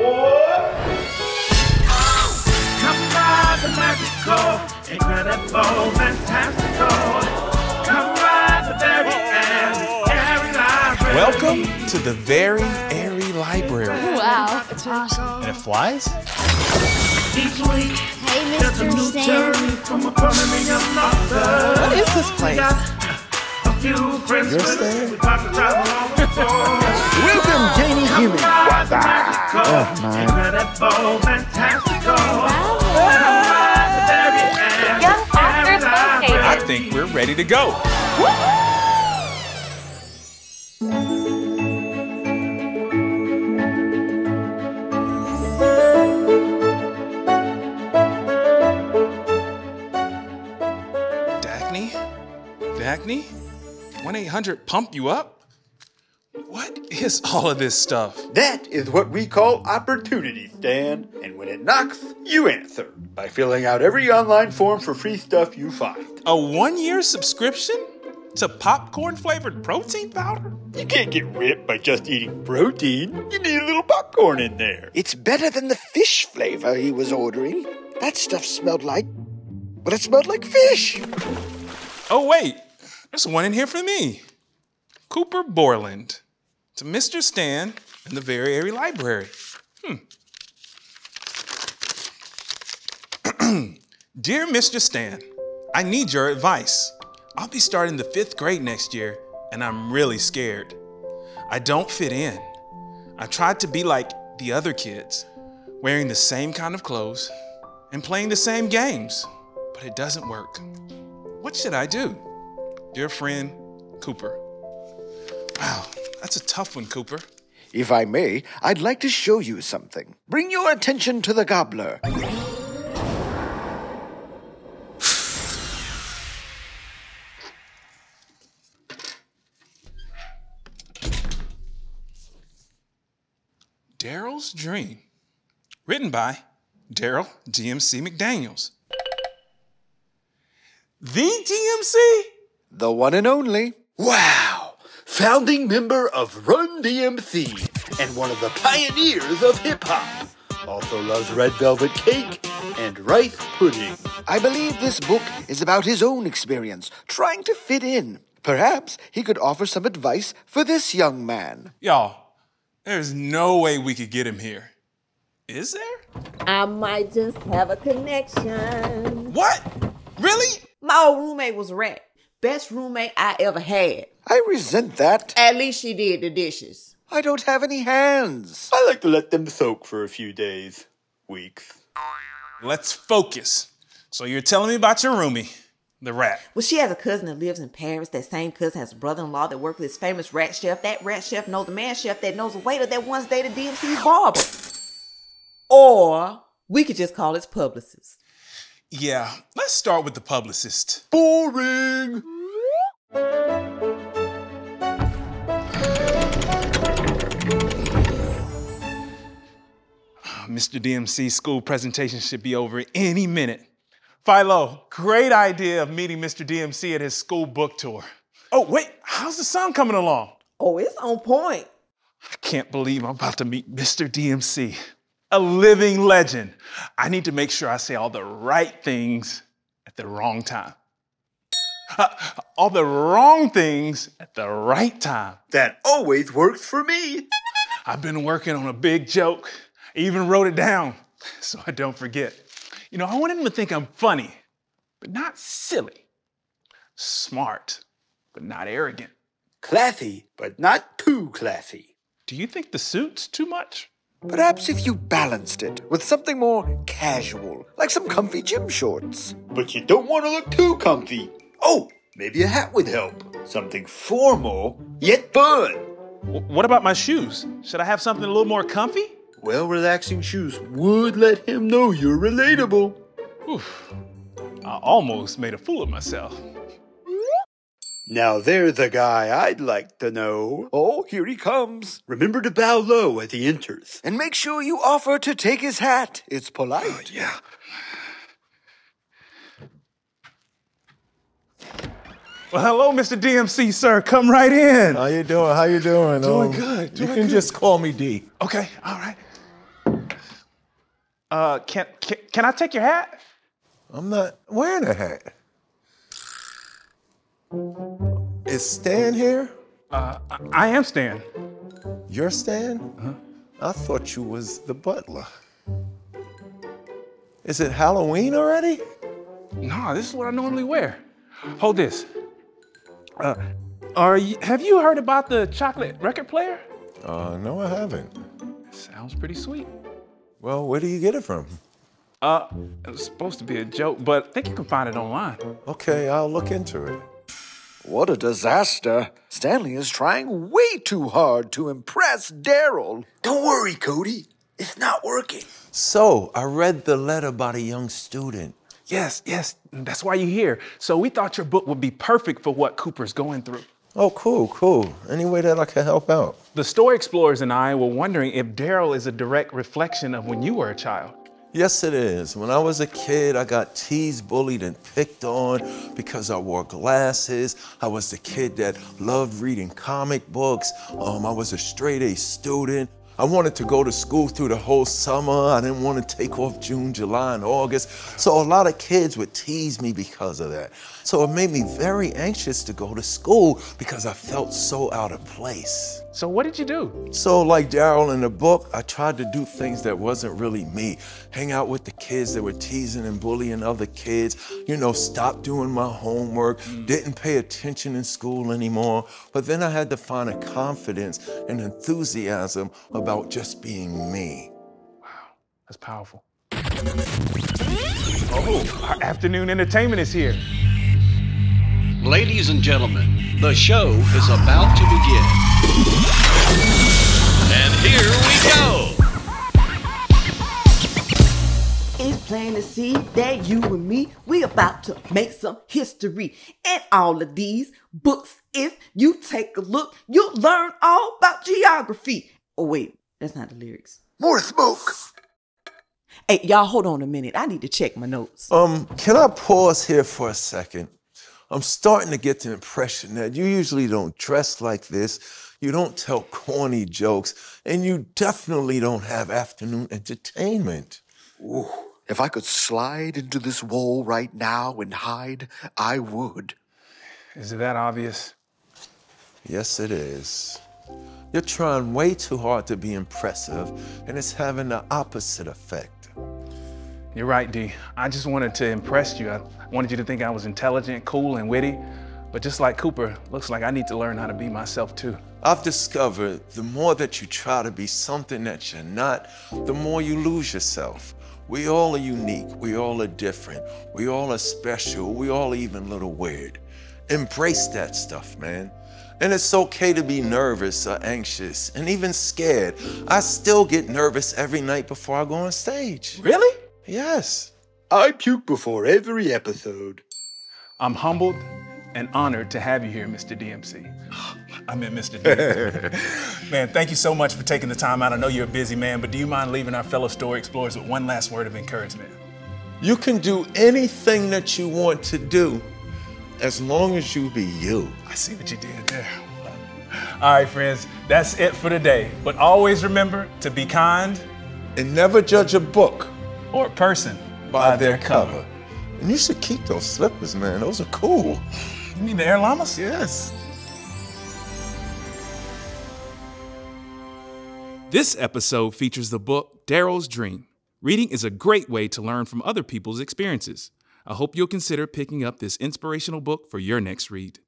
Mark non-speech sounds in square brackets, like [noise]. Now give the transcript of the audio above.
Come ride the magical, incredible, fantastical. Come ride the very end, Airy Library. Welcome to the very airy library. Wow, it's awesome. And it flies? Each week, Hey, there's a Mr. new Stan. journey from a permanent author. What is this place? A few friends Your with stand? we to travel on. Welcome, tiny human. Ride the magical, incredible, fantastical. Come the very end, Young authors Airy located. I think we're ready to go. Daknee? Daknee? 1 800 pump you up? What is all of this stuff? That is what we call opportunity, Stan. And when it knocks, you answer by filling out every online form for free stuff you find. A one year subscription to popcorn flavored protein powder? You can't get ripped by just eating protein. You need a little popcorn in there. It's better than the fish flavor he was ordering. That stuff smelled like. Well, it smelled like fish. Oh, wait, there's one in here for me. Cooper Borland to Mr. Stan in the Very Airy Library. Hmm. [clears throat] Dear Mr. Stan, I need your advice. I'll be starting the fifth grade next year, and I'm really scared. I don't fit in. I've tried to be like the other kids, wearing the same kind of clothes and playing the same games, but it doesn't work. What should I do? Dear friend, Cooper. Wow, that's a tough one, Cooper. If I may, I'd like to show you something. Bring your attention to the gobbler. Darryl's Dream. Written by Daryl DMC McDaniels. The DMC? The one and only. Wow! Founding member of Run DMC and one of the pioneers of hip hop. Also loves red velvet cake and rice pudding. I believe this book is about his own experience, trying to fit in. Perhaps he could offer some advice for this young man. Y'all, there's no way we could get him here. Is there? I might just have a connection. What? Really? My old roommate was a rat. Best roommate I ever had. I resent that. At least she did the dishes. I don't have any hands. I like to let them soak for a few days, weeks. Let's focus. So you're telling me about your roomie, the rat. Well, she has a cousin that lives in Paris. That same cousin has a brother-in-law that works with this famous rat chef. That rat chef knows a man chef that knows a waiter that once dated DMC's barber. Or we could just call his publicist. Yeah, let's start with the publicist. Boring! Mr. DMC school presentation should be over any minute. Philo, great idea of meeting Mr. DMC at his school book tour. Oh, wait, how's the sound coming along? Oh, it's on point. I can't believe I'm about to meet Mr. DMC, a living legend. I need to make sure I say all the right things at the wrong time. Uh, all the wrong things at the right time. That always works for me. I've been working on a big joke. I even wrote it down [laughs] so I don't forget. You know, I want him to think I'm funny, but not silly. Smart, but not arrogant. Classy, but not too classy. Do you think the suit's too much? Perhaps if you balanced it with something more casual, like some comfy gym shorts. But you don't want to look too comfy. Oh, maybe a hat would help. Something formal, yet fun. W- what about my shoes? Should I have something a little more comfy? Well relaxing shoes would let him know you're relatable. Oof. I almost made a fool of myself. Now there's a guy I'd like to know. Oh, here he comes. Remember to bow low as he enters. And make sure you offer to take his hat. It's polite. Yeah. Well, hello, Mr. DMC, sir. Come right in. How you doing? How you doing? Doing Um, good, You can good. just call me D. Okay, all right. Uh, can, can can I take your hat? I'm not wearing a hat. Is Stan here? Uh, I, am Stan. You're Stan? I thought you was the butler. Is it Halloween already? No, this is what I normally wear. Hold this. Uh, are you, have you heard about the chocolate record player? Uh, no, I haven't. Sounds pretty sweet. Well, where do you get it from? Uh, it was supposed to be a joke, but I think you can find it online. Okay, I'll look into it. What a disaster. Stanley is trying way too hard to impress Darryl. Don't worry, Cody. It's not working. So, I read the letter about a young student. Yes, yes, that's why you're here. So we thought your book would be perfect for what Cooper's going through. Oh, cool, cool. Any way that I can help out? The Story Explorers and I were wondering if Darryl is a direct reflection of when you were a child. Yes, it is. When I was a kid, I got teased, bullied, and picked on because I wore glasses. I was the kid that loved reading comic books. Um, I was a straight A student. I wanted to go to school through the whole summer. I didn't want to take off June, July, and August. So a lot of kids would tease me because of that. So it made me very anxious to go to school because I felt so out of place. So what did you do? So, like Darryl in the book, I tried to do things that wasn't really me. Hang out with the kids that were teasing and bullying other kids. You know, stop doing my homework. Mm. Didn't pay attention in school anymore. But then I had to find a confidence and enthusiasm about just being me. Wow, that's powerful. Oh, our afternoon entertainment is here. Ladies and gentlemen, the show is about to begin. And here we go. It's plain to see that you and me, we about to make some history. And all of these books, if you take a look, you'll learn all about geography. Oh wait, that's not the lyrics. More smoke. Hey, y'all hold on a minute. I need to check my notes. Um, can I pause here for a second? I'm starting to get the impression that you usually don't dress like this, you don't tell corny jokes, and you definitely don't have afternoon entertainment. Ooh, if I could slide into this wall right now and hide, I would. Is it that obvious? Yes, it is. You're trying way too hard to be impressive, and it's having the opposite effect. You're right, D. I just wanted to impress you. I wanted you to think I was intelligent, cool, and witty. But just like Cooper, looks like I need to learn how to be myself too. I've discovered the more that you try to be something that you're not, the more you lose yourself. We all are unique. We all are different. We all are special. We all even a little weird. Embrace that stuff, man. And it's okay to be nervous or anxious and even scared. I still get nervous every night before I go on stage. Really? Yes. I puke before every episode. I'm humbled and honored to have you here, Mr. DMC. [gasps] I meant Mr. DMC. [laughs] man, thank you so much for taking the time out. I know you're a busy man, but do you mind leaving our fellow story explorers with one last word of encouragement? You can do anything that you want to do as long as you be you. I see what you did there. All right, friends, that's it for today. But always remember to be kind And never judge a book or a person by their cover. And you should keep those slippers, man. Those are cool. You mean the Air Llamas? Yes. This episode features the book Darryl's Dream. Reading is a great way to learn from other people's experiences. I hope you'll consider picking up this inspirational book for your next read.